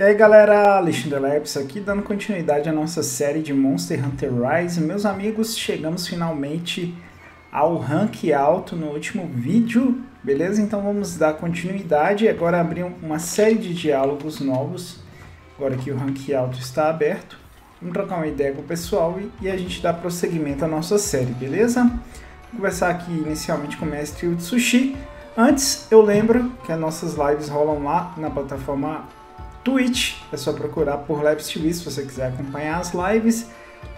E aí galera, Alexandre Leps aqui dando continuidade à nossa série de Monster Hunter Rise. Meus amigos, chegamos finalmente ao rank alto no último vídeo, beleza? Então vamos dar continuidade e agora abrir uma série de diálogos novos. Agora que o rank alto está aberto, vamos trocar uma ideia com o pessoal e, e a gente dá prosseguimento à nossa série, beleza? Vou conversar aqui inicialmente com o mestre Sushi. Antes, eu lembro que as nossas lives rolam lá na plataforma Twitch, é só procurar por Labs TV se você quiser acompanhar as lives.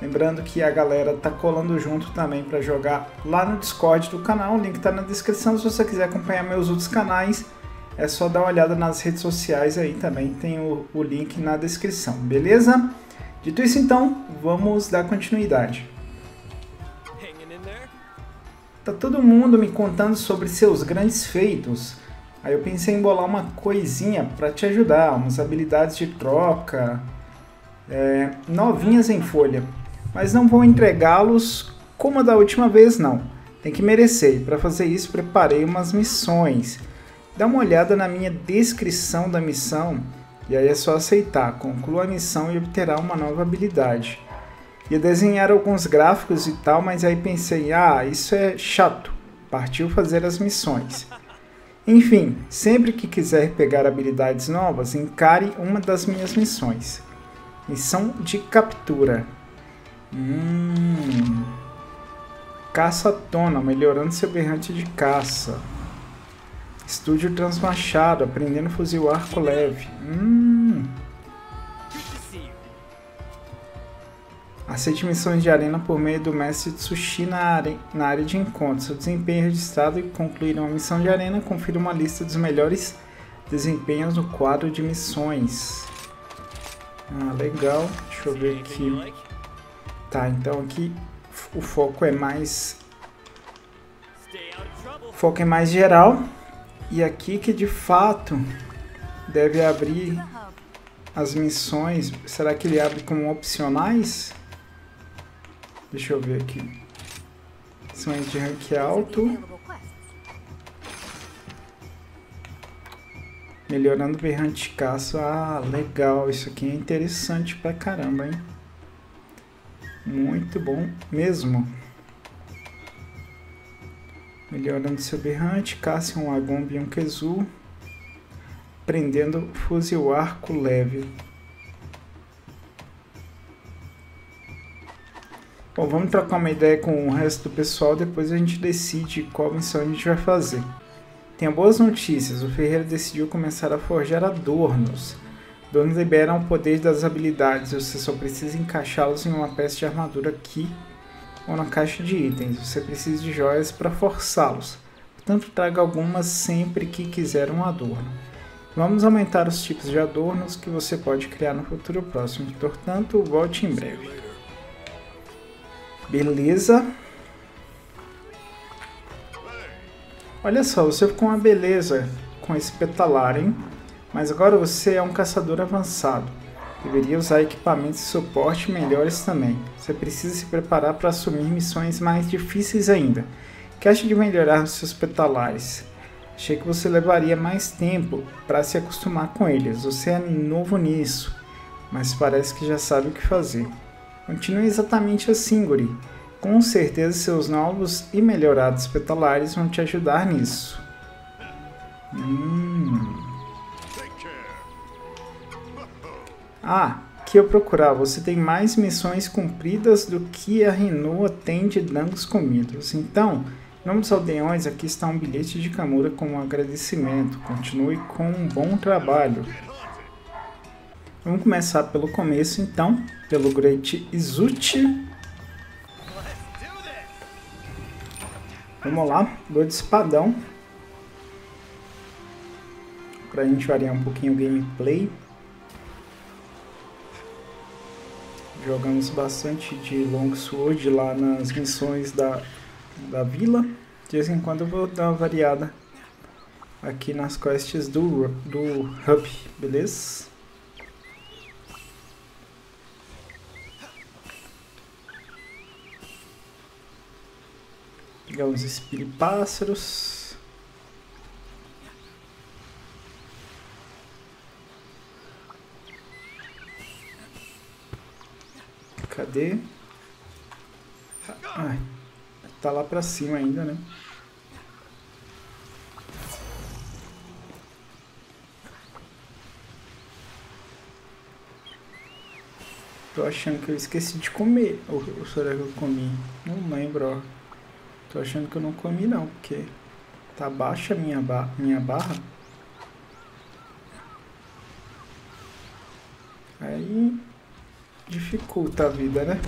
Lembrando que a galera tá colando junto também para jogar lá no Discord do canal, o link tá na descrição. Se você quiser acompanhar meus outros canais, é só dar uma olhada nas redes sociais aí também, tem o, o link na descrição, beleza? Dito isso então, vamos dar continuidade. Tá todo mundo me contando sobre seus grandes feitos. Aí eu pensei em bolar uma coisinha para te ajudar, umas habilidades de troca, é, novinhas em folha. Mas não vou entregá-los como da última vez, não. Tem que merecer. Para fazer isso, preparei umas missões. Dá uma olhada na minha descrição da missão e aí é só aceitar. Conclua a missão e obterá uma nova habilidade. Ia desenhar alguns gráficos e tal, mas aí pensei, ah, isso é chato. Partiu fazer as missões. Enfim, sempre que quiser pegar habilidades novas, encare uma das minhas missões. Missão de captura. Hum. Caça tona, melhorando seu berrante de caça. Estúdio transmachado, aprendendo fuzil arco leve. Hum. Aceite missões de arena por meio do mestre Tsushi na área, na área de encontro. Seu desempenho é registrado e concluir uma missão de arena, confira uma lista dos melhores desempenhos no quadro de missões. Ah, legal. Deixa eu ver aqui. Tá, então aqui o foco é mais... O foco é mais geral. E aqui que de fato deve abrir as missões. Será que ele abre como opcionais? Deixa eu ver aqui. São de rank alto. Melhorando o berrante de caça. Ah, legal. Isso aqui é interessante pra caramba, hein? Muito bom mesmo. Melhorando seu berrante. Caça um Agomb e um Kezu. Prendendo fuzil arco leve. Bom, vamos trocar uma ideia com o resto do pessoal, depois a gente decide qual missão a gente vai fazer. Tenha boas notícias, o Ferreira decidiu começar a forjar adornos. Adornos liberam o poder das habilidades, você só precisa encaixá-los em uma peça de armadura aqui ou na caixa de itens. Você precisa de joias para forçá-los, portanto traga algumas sempre que quiser um adorno. Vamos aumentar os tipos de adornos que você pode criar no futuro próximo, portanto volte em breve. Beleza. Olha só, você ficou uma beleza com esse petalar, hein? Mas agora você é um caçador avançado. Deveria usar equipamentos de suporte melhores também. Você precisa se preparar para assumir missões mais difíceis ainda. Que acha de melhorar os seus petalares? Achei que você levaria mais tempo para se acostumar com eles. Você é novo nisso, mas parece que já sabe o que fazer. Continue exatamente assim, guri. Com certeza seus novos e melhorados petalares vão te ajudar nisso. Hum. Ah, que eu procurar. Você tem mais missões cumpridas do que a Renoa tem de dangos comidos. Então, em nome dos aldeões, aqui está um bilhete de Kamura como agradecimento. Continue com um bom trabalho. Vamos começar pelo começo então, pelo Great Izuchi. Vamos lá, vou de espadão. Pra gente variar um pouquinho o gameplay. Jogamos bastante de Longsword lá nas missões da, da vila. De vez em quando eu vou dar uma variada aqui nas quests do, do Hub, beleza? pegar os espiripássaros. Cadê? Ah, tá lá pra cima ainda, né? Tô achando que eu esqueci de comer o, o que eu comi. Não lembro, ó. Tô achando que eu não comi não, porque tá baixa a minha, ba minha barra. Aí dificulta a vida, né?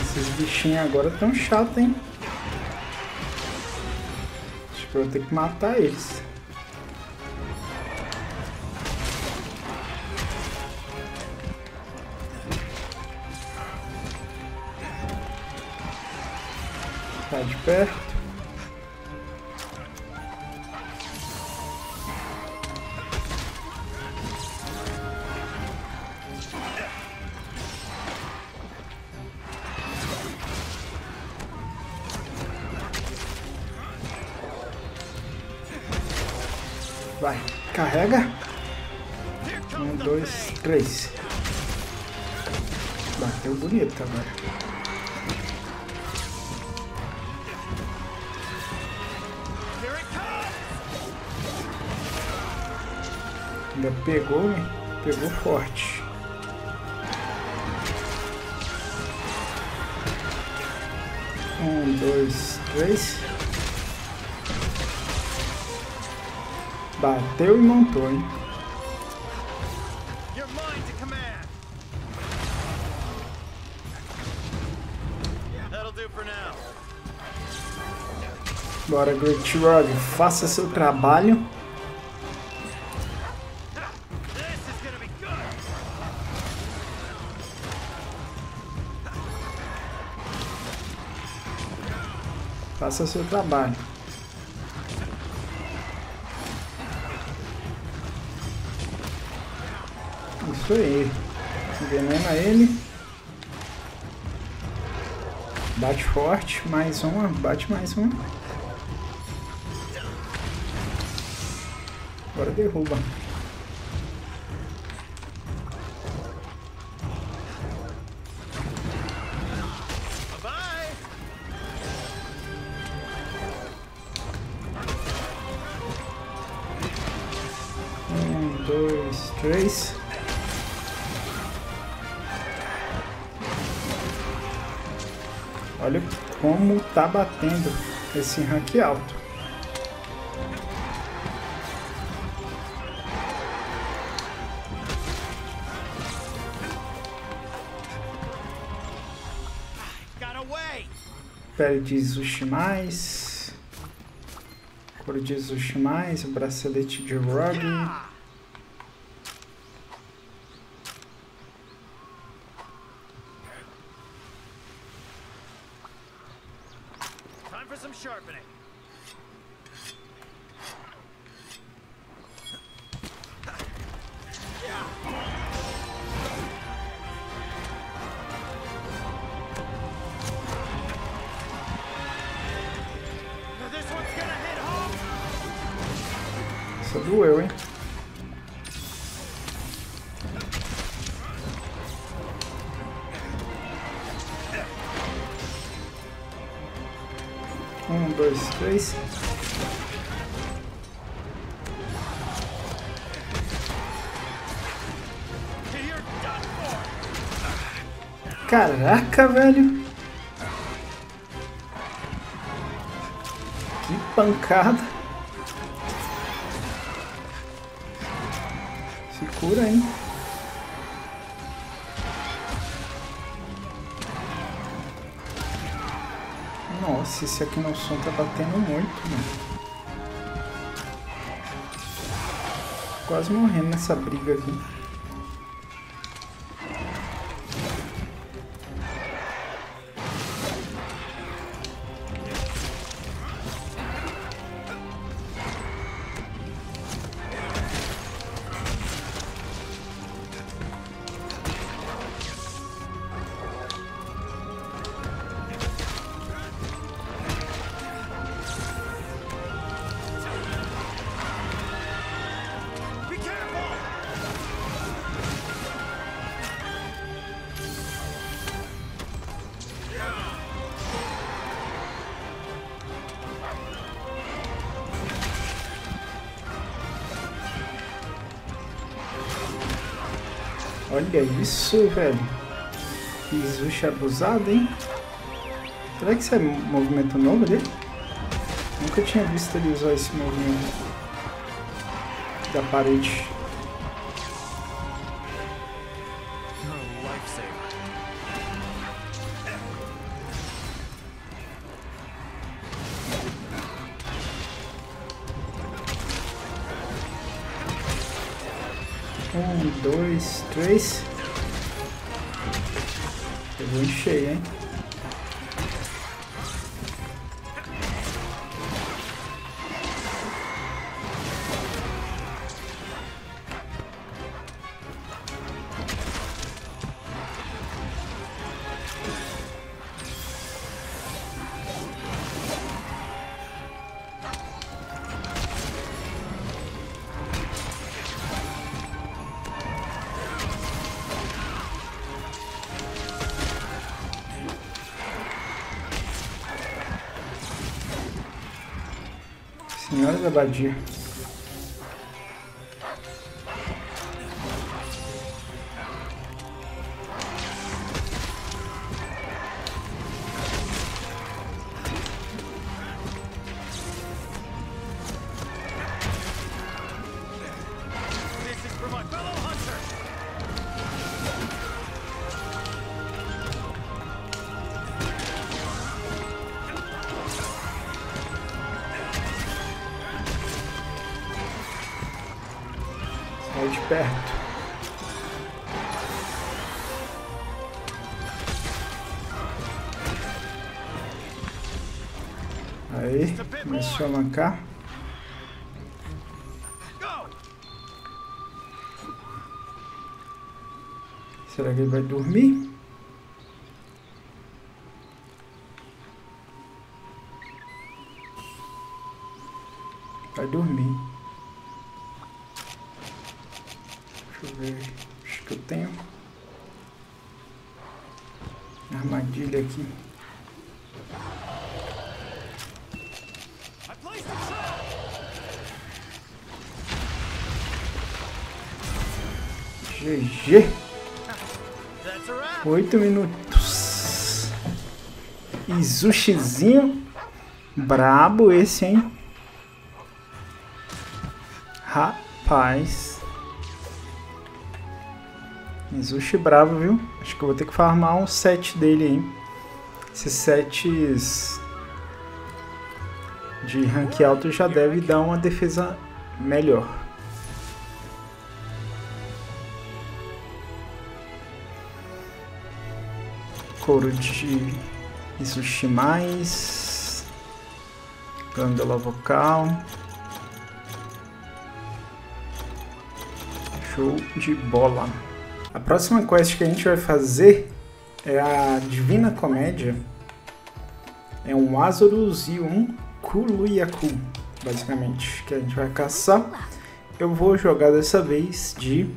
Esses bichinhos agora tão chatos, hein? Acho que eu vou ter que matar eles. Tá de perto. Um, dois, três. Bateu e montou, hein? Bora, Great Rod, faça seu trabalho. Faça seu trabalho. Isso aí. Envenena ele. Bate forte. Mais uma. Bate mais uma. Agora derruba. Três. Olha como tá batendo esse rank alto. Pele de Zushimais. Couro de Zushimais. Bracelete de Rogue. Doeu, hein? Um, dois, três. Caraca, velho. Que pancada. Se cura, hein? Nossa, esse aqui no som tá batendo muito, mano. Quase morrendo nessa briga aqui. Olha isso, velho. Izushi abusado, hein? Será que isso é movimento novo dele? Nunca tinha visto ele usar esse movimento da parede. Um, dois, três. Em cheio, hein? Senhora Perto. Aí, começou a mancar. Será que ele vai dormir? Vai dormir. Deixa eu ver. Acho que eu tenho. Armadilha aqui. GG. Oito minutos. Izushizinho. Brabo esse, hein? Rapaz. Izushi bravo, viu? Acho que eu vou ter que farmar um set dele aí. Esses sets de rank alto já deve dar uma defesa melhor. Couro de Izushi mais. Glândula vocal. Show de bola. A próxima quest que a gente vai fazer é a Divina Comédia. É um Azorus e um Kuluyaku, basicamente, que a gente vai caçar. Eu vou jogar dessa vez de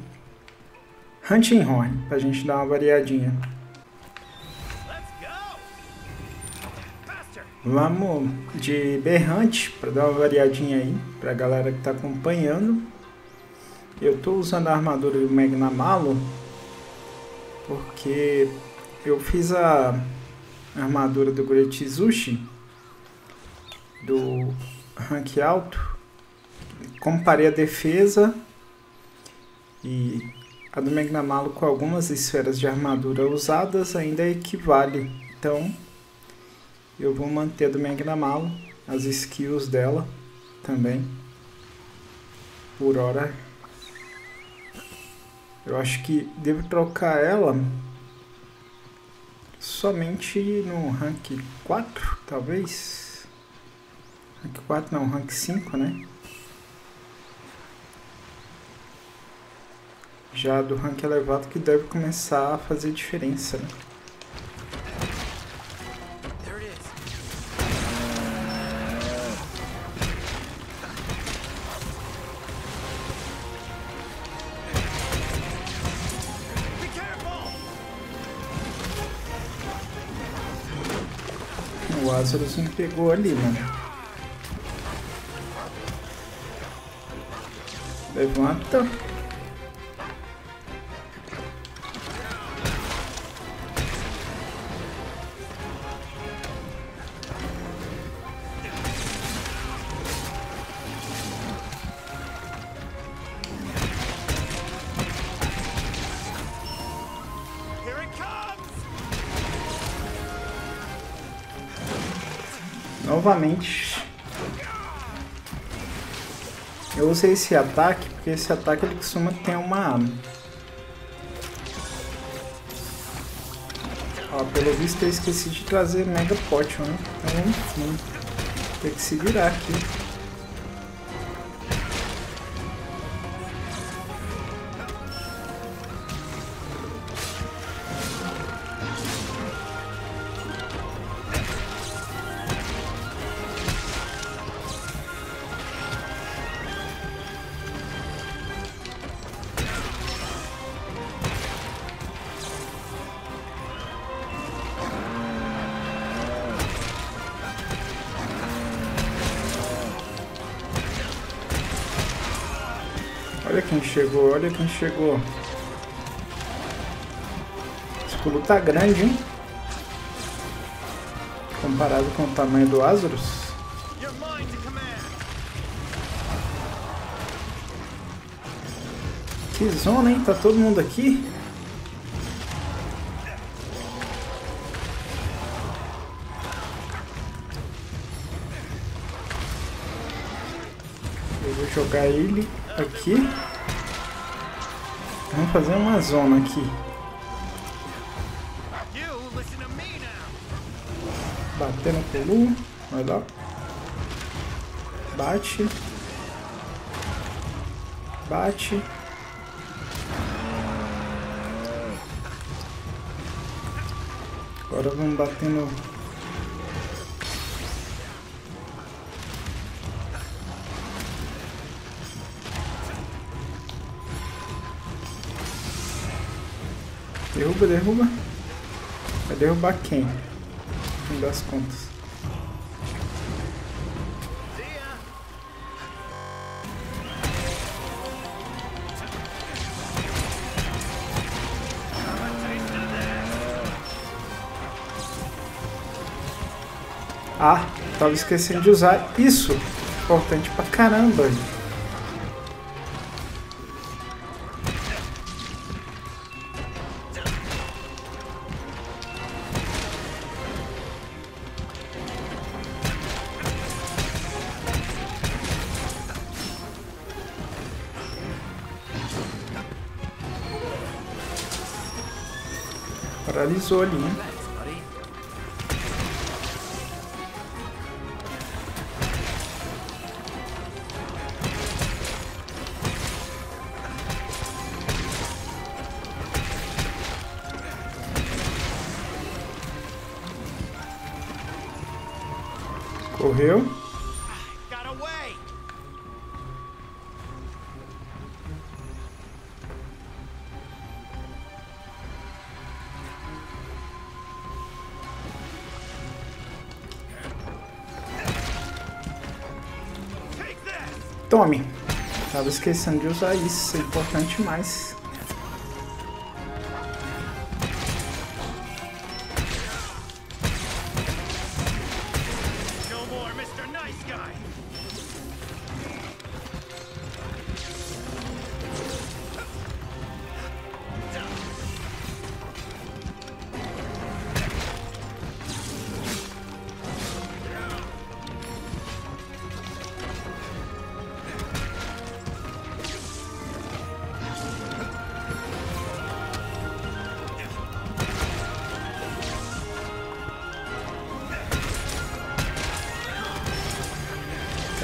Hunting Horn, pra gente dar uma variadinha. Let's go. Faster. Vamos de berrante para dar uma variadinha aí pra galera que tá acompanhando. Eu tô usando a armadura do Magnamalo porque eu fiz a armadura do Great Izushi do rank alto, comparei a defesa e a do Magnamalo com algumas esferas de armadura usadas ainda equivale. Então, eu vou manter a do Magnamalo, as skills dela também. Por hora. Eu acho que devo trocar ela somente no rank 4, talvez. Rank 4 não, rank 5, né? Já do rank elevado que deve começar a fazer diferença, né? O Azarus me pegou ali, mano. Levanta. Novamente. Eu usei esse ataque porque esse ataque ele costuma ter uma. Ó, pelo visto eu esqueci de trazer Mega Potion, né? Então, enfim, tem que se virar aqui. Olha quem chegou, olha quem chegou. Esse pulo tá grande, hein? Comparado com o tamanho do Azurus. Que zona, hein? Tá todo mundo aqui? Eu vou jogar ele aqui. Vamos fazer uma zona aqui. Bater no pulo. Vai lá. Bate. Bate. Agora vamos bater no. Derruba, derruba. Vai derrubar quem? No fim das contas. Ah, tava esquecendo de usar isso. Importante pra caramba. Paralisou ali, buddy. Correu. Tava esquecendo de usar isso. É importante mais.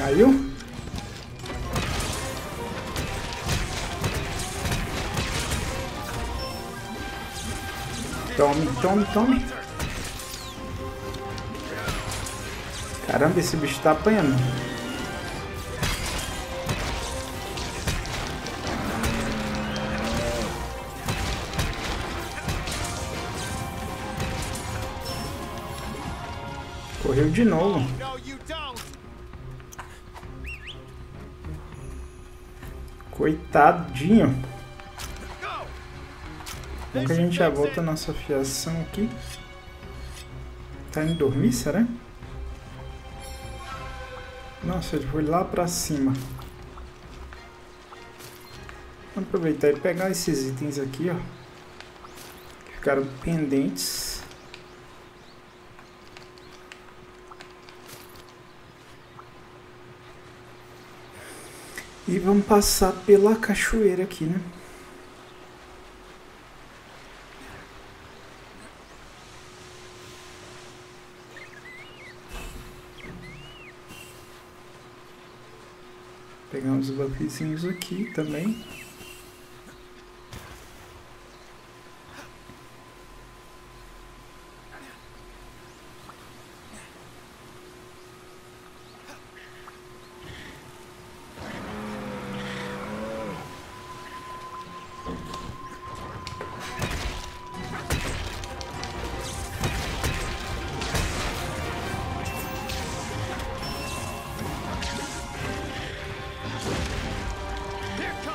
Caiu. Tome, tome, tome. Caramba, esse bicho tá apanhando. Correu de novo. Coitadinho. Go. Bom que a gente já volta a nossa fiação aqui. Tá indo dormir, será? Nossa, ele foi lá pra cima. Vamos aproveitar e pegar esses itens aqui, ó. Que ficaram pendentes. E vamos passar pela cachoeira aqui, né? Pegar uns buffzinhos aqui também.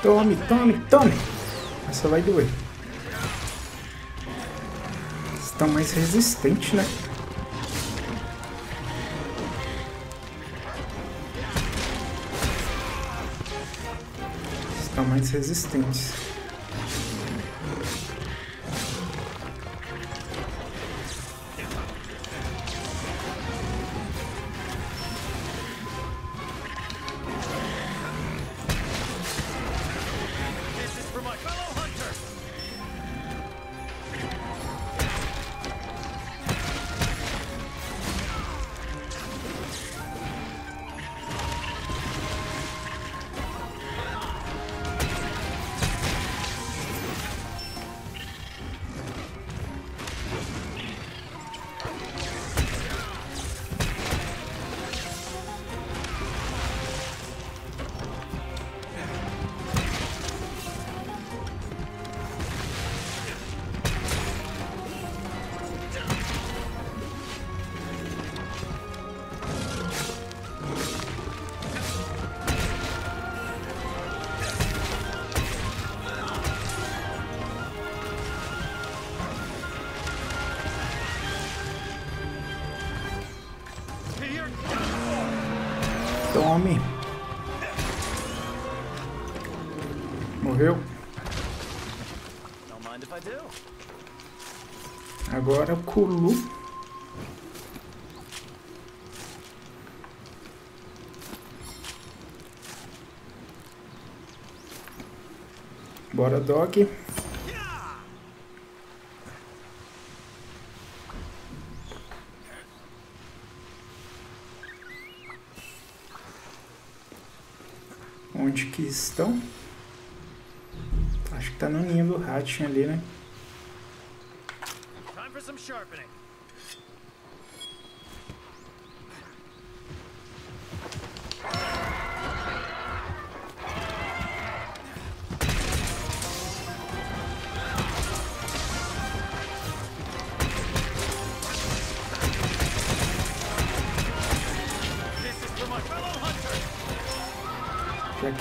Tome, tome, tome. Essa vai doer. Estão mais resistentes, né? Estão mais resistentes. Tome. Morreu. Agora o Kulu. Bora, dog. Onde que estão? Acho que tá no ninho do ratinho ali, né? Time for some sharpening.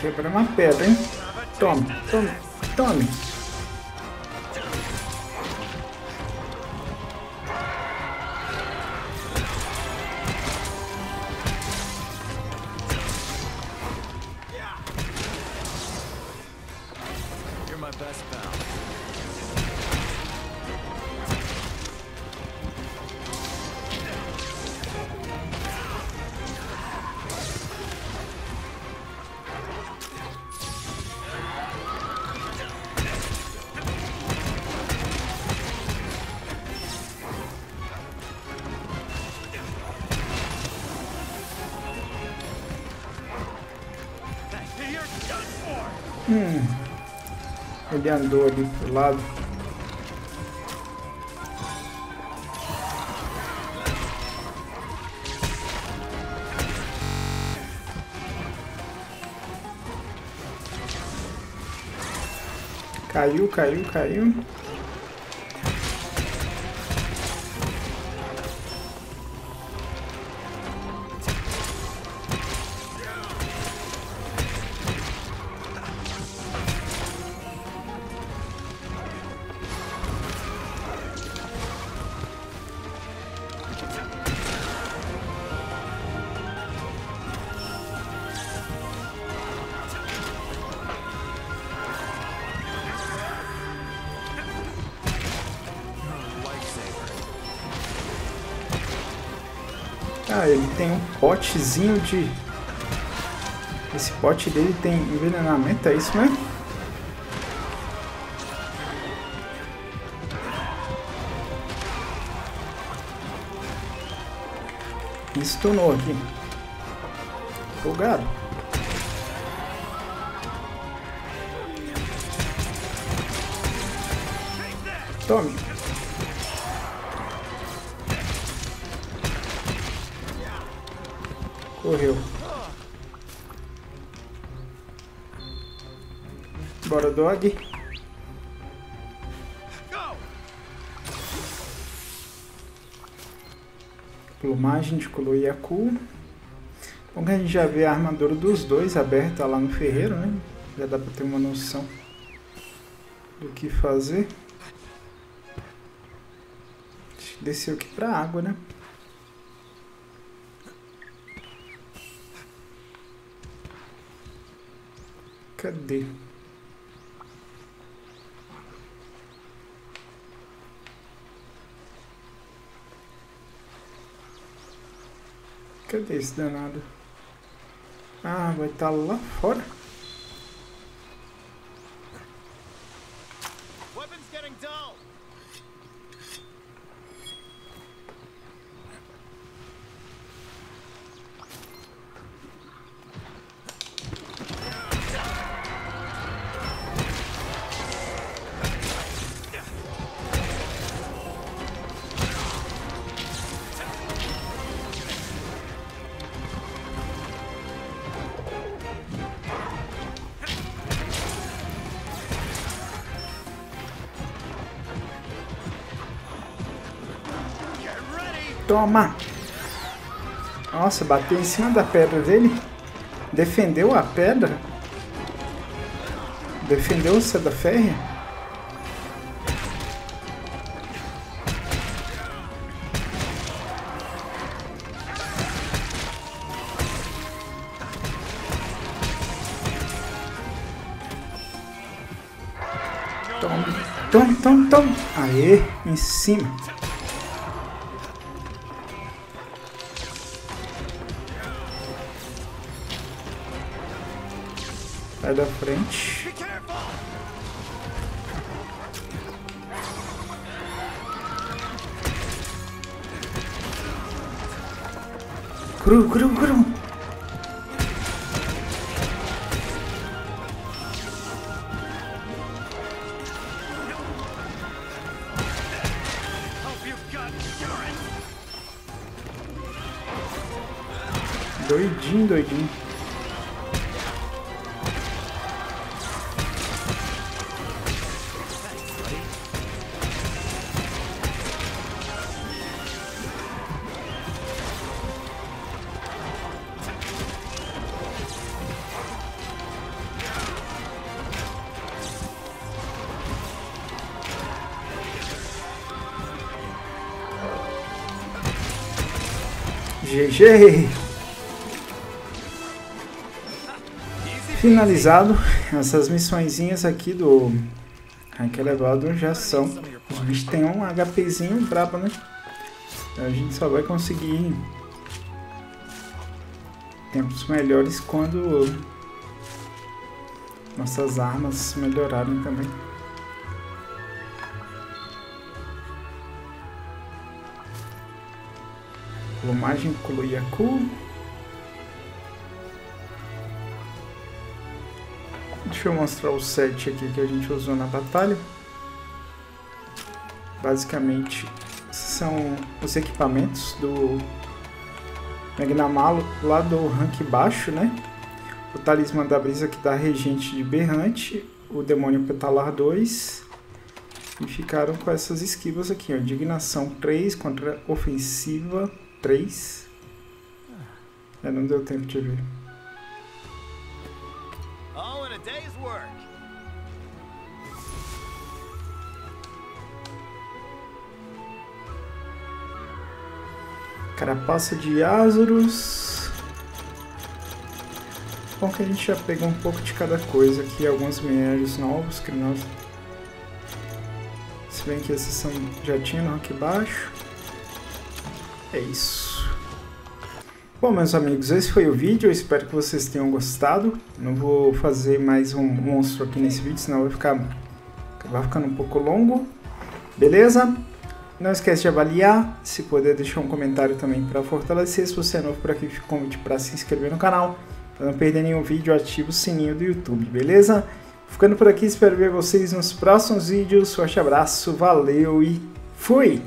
Já quebramos uma pedra, hein? Tome, tome, tome. You're my best pal. Ele andou ali pro lado. Caiu, caiu, caiu. Ah, ele tem um potezinho de Esse pote dele tem envenenamento, é isso mesmo? Me stunou aqui. Folgado. Tome. Bora, dog. Plumagem de color Yaku. Bom que a gente já vê a armadura dos dois aberta lá no ferreiro, né? Já dá pra ter uma noção do que fazer. Desceu aqui pra água, né? Cadê? Cadê esse danado? Ah, vai estar lá fora? Toma! Nossa, bateu em cima da pedra dele. Defendeu a pedra. Defendeu o seda férrea. Toma, toma, toma, toma. Aê, em cima. Sai da frente. Cru, cru, cru. Doidinho, doidinho. GG! Finalizado, essas missõezinhas aqui do rank elevado já são. Os bichos têm um HPzinho brabo, né? A gente só vai conseguir tempos melhores quando nossas armas melhorarem também. Plumagem Kuluyaku. Deixa eu mostrar o set aqui que a gente usou na batalha. Basicamente são os equipamentos do Magnamalo lá do rank baixo, né? O Talismã da Brisa que dá Regente de Berrante, o Demônio Petalar 2 e ficaram com essas esquivas aqui, ó. Dignação 3 contra Ofensiva 3. É, não deu tempo de ver. All in a day's work. Carapaça de Azurus. Bom que a gente já pegou um pouco de cada coisa aqui, alguns minérios novos que nós. Se bem que esses são, já tinham aqui baixo. É isso. Bom, meus amigos, esse foi o vídeo. Eu espero que vocês tenham gostado. Não vou fazer mais um monstro aqui nesse vídeo, senão vai ficar vai ficando um pouco longo. Beleza? Não esquece de avaliar, se puder deixar um comentário também para fortalecer. Se você é novo por aqui, fica o convite para se inscrever no canal. Para não perder nenhum vídeo, ativa o sininho do YouTube, beleza? Ficando por aqui, espero ver vocês nos próximos vídeos. Forte abraço, valeu e fui!